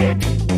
you.